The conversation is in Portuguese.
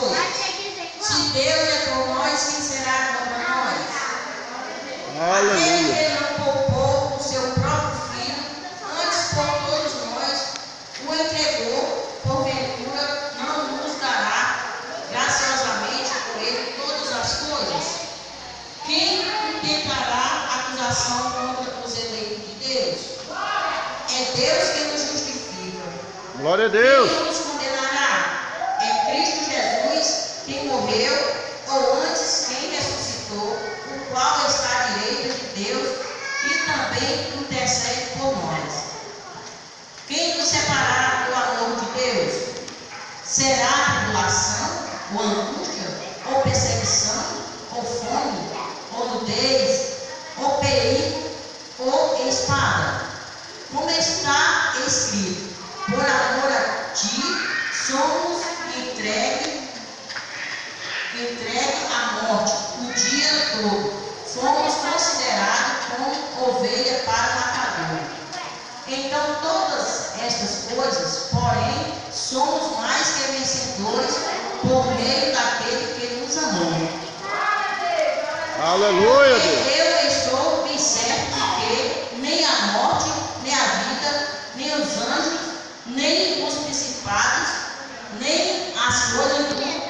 18. Se Deus é por nós, quem será contra nós? Aquele Aleluia. que não poupou o seu próprio filho, antes por todos nós, o entregou, porventura não nos dará graciosamente por ele todas as coisas? Quem intentará acusação contra os eleitos de Deus? É Deus que nos justifica. Glória a Deus. Quem nos condenará? É Cristo Jesus quem morreu, ou antes quem ressuscitou, o qual está à direita de Deus e também intercede por nós. Quem nos separará do amor de Deus? Será a tribulação, ou angústia, ou perseguição, ou fome, ou nudez, ou perigo, ou espada? Como está escrito, por amor a ti somos entregue à morte o dia todo. Fomos considerados como ovelha para matador. Então, todas estas coisas, porém, somos mais que vencedores por meio daquele que nos amou. Aleluia! Deus. Eu estou bem certo que nem a morte, nem a vida, nem os anjos, nem os principados, nem as coisas do mundo